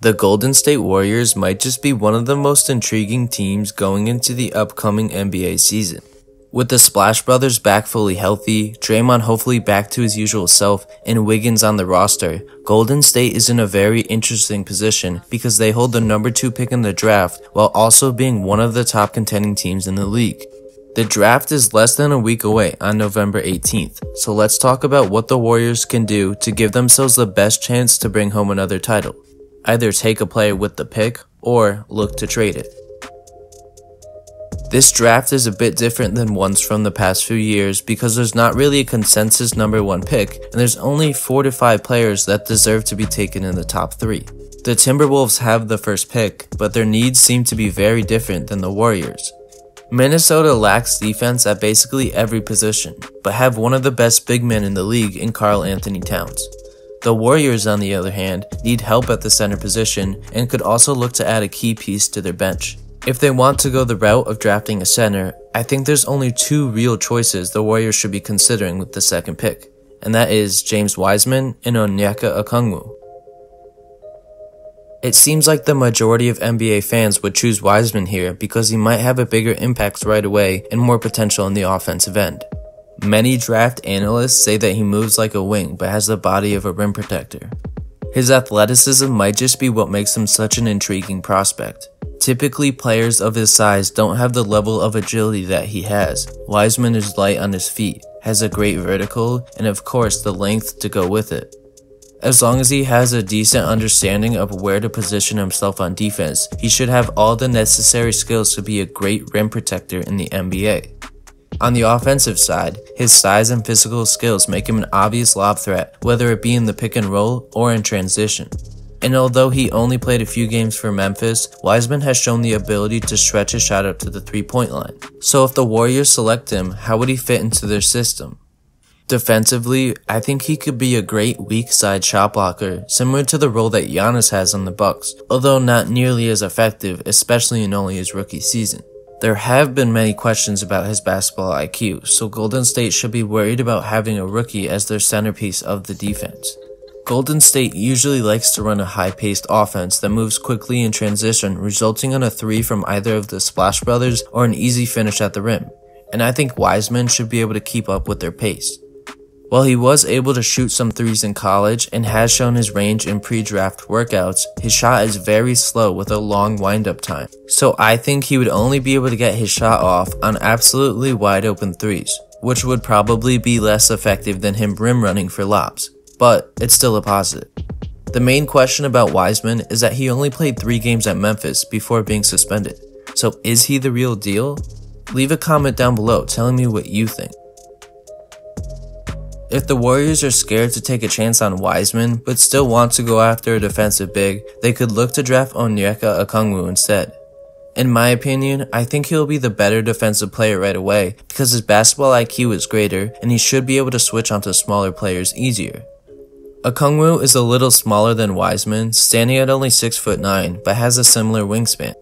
The Golden State Warriors might just be one of the most intriguing teams going into the upcoming NBA season. With the Splash Brothers back fully healthy, Draymond hopefully back to his usual self, and Wiggins on the roster, Golden State is in a very interesting position because they hold the number 2 pick in the draft while also being one of the top contending teams in the league. The draft is less than a week away on November 18th, so let's talk about what the Warriors can do to give themselves the best chance to bring home another title. Either take a player with the pick or look to trade it. This draft is a bit different than ones from the past few years because there's not really a consensus number one pick, and there's only 4 to 5 players that deserve to be taken in the top 3. The Timberwolves have the first pick, but their needs seem to be very different than the Warriors. Minnesota lacks defense at basically every position, but have one of the best big men in the league in Karl-Anthony Towns. The Warriors, on the other hand, need help at the center position and could also look to add a key piece to their bench. If they want to go the route of drafting a center, I think there's only two real choices the Warriors should be considering with the second pick, and that is James Wiseman and Onyeka Okongwu. It seems like the majority of NBA fans would choose Wiseman here because he might have a bigger impact right away and more potential in the offensive end. Many draft analysts say that he moves like a wing but has the body of a rim protector. His athleticism might just be what makes him such an intriguing prospect. Typically, players of his size don't have the level of agility that he has. Wiseman is light on his feet, has a great vertical, and of course the length to go with it. As long as he has a decent understanding of where to position himself on defense, he should have all the necessary skills to be a great rim protector in the NBA. On the offensive side, his size and physical skills make him an obvious lob threat, whether it be in the pick and roll or in transition. And although he only played a few games for Memphis, Wiseman has shown the ability to stretch his shot up to the three point line. So if the Warriors select him, how would he fit into their system? Defensively, I think he could be a great weak side shot blocker, similar to the role that Giannis has on the Bucks, although not nearly as effective, especially in only his rookie season. There have been many questions about his basketball IQ, so Golden State should be worried about having a rookie as their centerpiece of the defense. Golden State usually likes to run a high-paced offense that moves quickly in transition, resulting in a 3 from either of the Splash Brothers or an easy finish at the rim, and I think Wiseman should be able to keep up with their pace. While he was able to shoot some threes in college and has shown his range in pre-draft workouts, his shot is very slow with a long wind-up time. So I think he would only be able to get his shot off on absolutely wide open threes, which would probably be less effective than him rim running for lobs but it's still a positive. The main question about Wiseman is that he only played three games at Memphis before being suspended. So is he the real deal? Leave a comment down below telling me what you think. If the Warriors are scared to take a chance on Wiseman but still want to go after a defensive big, they could look to draft Onyeka Okongwu instead. In my opinion, I think he'll be the better defensive player right away because his basketball IQ is greater and he should be able to switch onto smaller players easier. Okongwu is a little smaller than Wiseman, standing at only 6 foot 9, but has a similar wingspan.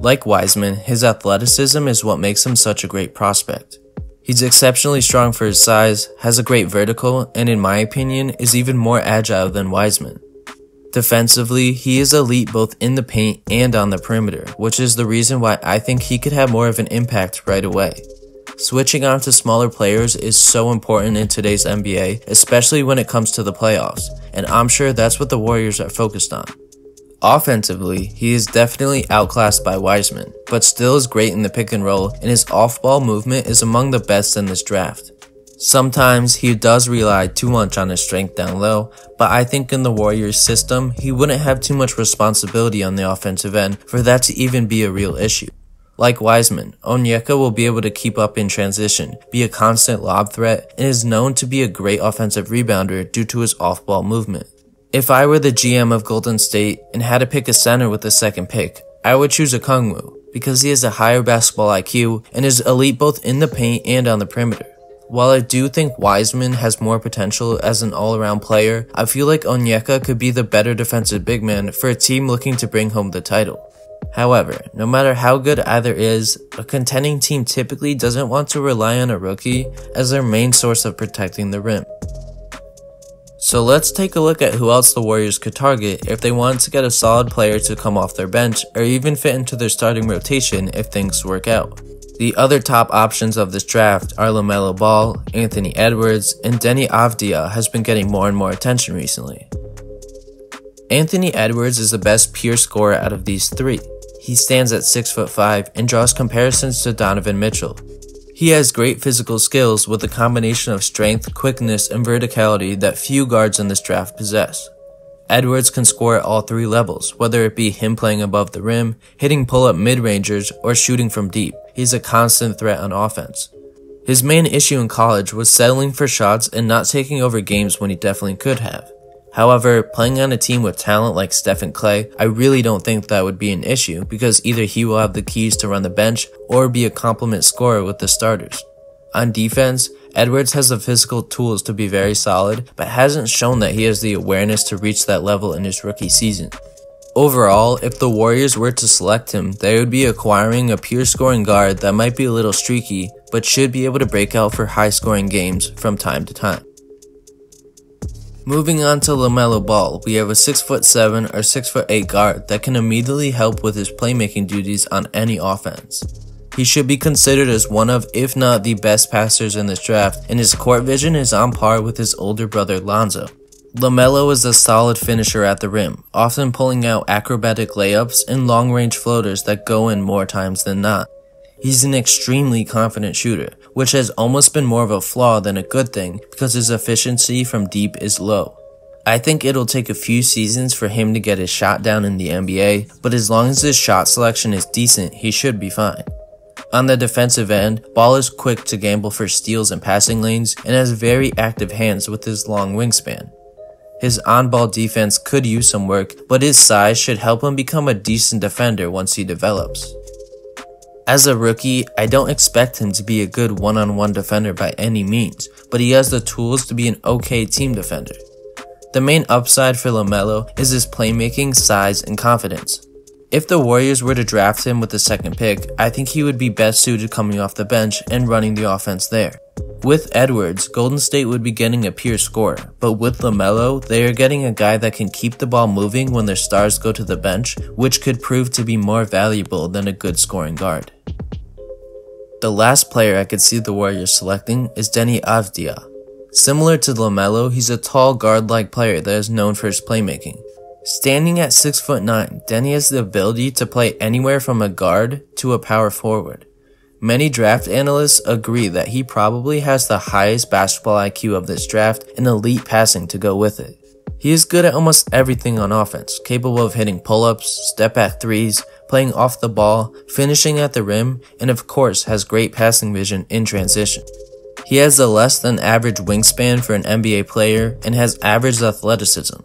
Like Wiseman, his athleticism is what makes him such a great prospect. He's exceptionally strong for his size, has a great vertical, and in my opinion, is even more agile than Wiseman. Defensively, he is elite both in the paint and on the perimeter, which is the reason why I think he could have more of an impact right away. Switching on to smaller players is so important in today's NBA, especially when it comes to the playoffs, and I'm sure that's what the Warriors are focused on. Offensively, he is definitely outclassed by Wiseman, but still is great in the pick and roll, and his off-ball movement is among the best in this draft. Sometimes he does rely too much on his strength down low, but I think in the Warriors system, he wouldn't have too much responsibility on the offensive end for that to even be a real issue. Like Wiseman, Onyeka will be able to keep up in transition, be a constant lob threat, and is known to be a great offensive rebounder due to his off-ball movement. If I were the GM of Golden State and had to pick a center with the second pick, I would choose Okongwu because he has a higher basketball IQ and is elite both in the paint and on the perimeter. While I do think Wiseman has more potential as an all-around player, I feel like Onyeka could be the better defensive big man for a team looking to bring home the title. However, no matter how good either is, a contending team typically doesn't want to rely on a rookie as their main source of protecting the rim. So let's take a look at who else the Warriors could target if they wanted to get a solid player to come off their bench or even fit into their starting rotation if things work out. The other top options of this draft are LaMelo Ball, Anthony Edwards, and Deni Avdija has been getting more and more attention recently. Anthony Edwards is the best pure scorer out of these three. He stands at 6'5 and draws comparisons to Donovan Mitchell. He has great physical skills with a combination of strength, quickness, and verticality that few guards in this draft possess. Edwards can score at all three levels, whether it be him playing above the rim, hitting pull-up mid-rangers, or shooting from deep. He's a constant threat on offense. His main issue in college was settling for shots and not taking over games when he definitely could have. However, playing on a team with talent like Stephen Klay, I really don't think that would be an issue because either he will have the keys to run the bench or be a complement scorer with the starters. On defense, Edwards has the physical tools to be very solid, but hasn't shown that he has the awareness to reach that level in his rookie season. Overall, if the Warriors were to select him, they would be acquiring a pure scoring guard that might be a little streaky, but should be able to break out for high scoring games from time to time. Moving on to LaMelo Ball, we have a 6'7 or 6'8 guard that can immediately help with his playmaking duties on any offense. He should be considered as one of, if not the best passers in this draft, and his court vision is on par with his older brother Lonzo. LaMelo is a solid finisher at the rim, often pulling out acrobatic layups and long range floaters that go in more times than not. He's an extremely confident shooter, which has almost been more of a flaw than a good thing because his efficiency from deep is low. I think it'll take a few seasons for him to get his shot down in the NBA, but as long as his shot selection is decent, he should be fine. On the defensive end, Ball is quick to gamble for steals and passing lanes and has very active hands with his long wingspan. His on-ball defense could use some work, but his size should help him become a decent defender once he develops. As a rookie, I don't expect him to be a good one-on-one defender by any means, but he has the tools to be an okay team defender. The main upside for LaMelo is his playmaking, size, and confidence. If the Warriors were to draft him with the second pick, I think he would be best suited coming off the bench and running the offense there. With Edwards, Golden State would be getting a pure scorer, but with LaMelo, they are getting a guy that can keep the ball moving when their stars go to the bench, which could prove to be more valuable than a good scoring guard. The last player I could see the Warriors selecting is Deni Avdija. Similar to LaMelo, he's a tall guard-like player that is known for his playmaking. Standing at 6'9, Deni has the ability to play anywhere from a guard to a power forward. Many draft analysts agree that he probably has the highest basketball IQ of this draft and elite passing to go with it. He is good at almost everything on offense, capable of hitting pull-ups, step back threes, playing off the ball, finishing at the rim, and of course has great passing vision in transition. He has a less than average wingspan for an NBA player and has average athleticism.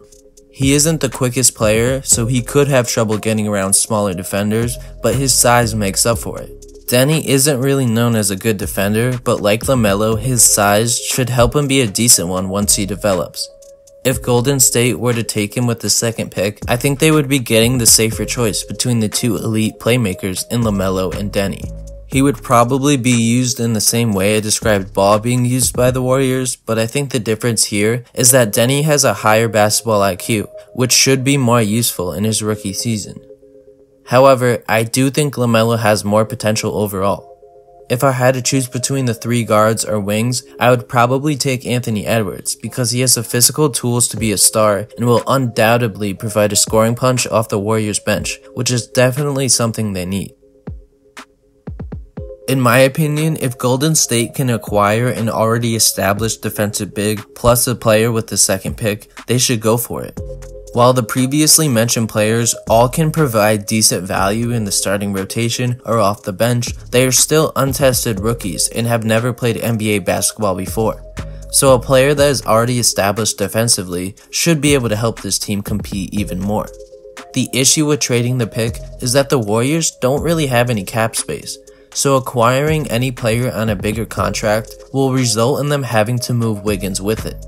He isn't the quickest player, so he could have trouble getting around smaller defenders, but his size makes up for it. Deni isn't really known as a good defender, but like LaMelo, his size should help him be a decent one once he develops. If Golden State were to take him with the second pick, I think they would be getting the safer choice between the two elite playmakers in LaMelo and Deni. He would probably be used in the same way I described Ball being used by the Warriors, but I think the difference here is that Deni has a higher basketball IQ, which should be more useful in his rookie season. However, I do think LaMelo has more potential overall. If I had to choose between the three guards or wings, I would probably take Anthony Edwards because he has the physical tools to be a star and will undoubtedly provide a scoring punch off the Warriors bench, which is definitely something they need. In my opinion, if Golden State can acquire an already established defensive big plus a player with the second pick, they should go for it. While the previously mentioned players all can provide decent value in the starting rotation or off the bench, they are still untested rookies and have never played NBA basketball before. So a player that is already established defensively should be able to help this team compete even more. The issue with trading the pick is that the Warriors don't really have any cap space, so acquiring any player on a bigger contract will result in them having to move Wiggins with it.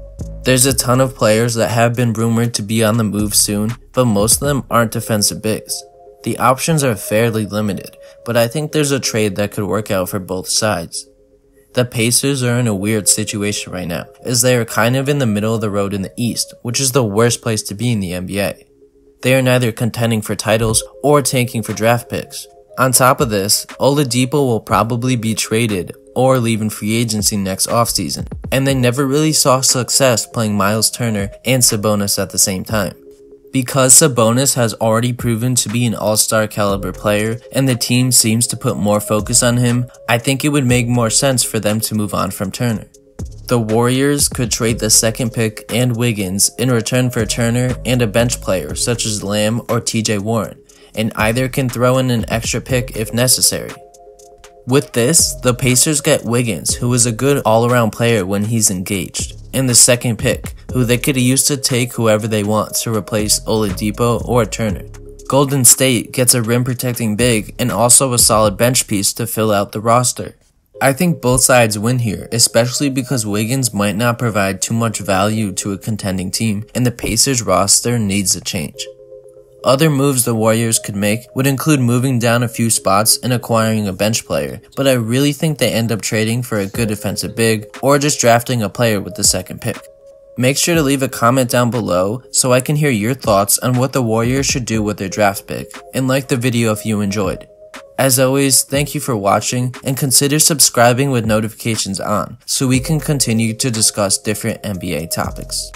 There's a ton of players that have been rumored to be on the move soon, but most of them aren't defensive bigs. The options are fairly limited, but I think there's a trade that could work out for both sides. The Pacers are in a weird situation right now, as they are kind of in the middle of the road in the East, which is the worst place to be in the NBA. They are neither contending for titles or tanking for draft picks. On top of this, Oladipo will probably be traded or leave in free agency next offseason, and they never really saw success playing Miles Turner and Sabonis at the same time. Because Sabonis has already proven to be an all-star caliber player and the team seems to put more focus on him, I think it would make more sense for them to move on from Turner. The Warriors could trade the second pick and Wiggins in return for Turner and a bench player such as Lamb or TJ Warren, and either can throw in an extra pick if necessary. With this, the Pacers get Wiggins, who is a good all around player when he's engaged, and the second pick, who they could use to take whoever they want to replace Oladipo or Turner. Golden State gets a rim protecting big and also a solid bench piece to fill out the roster. I think both sides win here, especially because Wiggins might not provide too much value to a contending team, and the Pacers roster needs a change. Other moves the Warriors could make would include moving down a few spots and acquiring a bench player, but I really think they end up trading for a good defensive big or just drafting a player with the second pick. Make sure to leave a comment down below so I can hear your thoughts on what the Warriors should do with their draft pick, and like the video if you enjoyed. As always, thank you for watching and consider subscribing with notifications on so we can continue to discuss different NBA topics.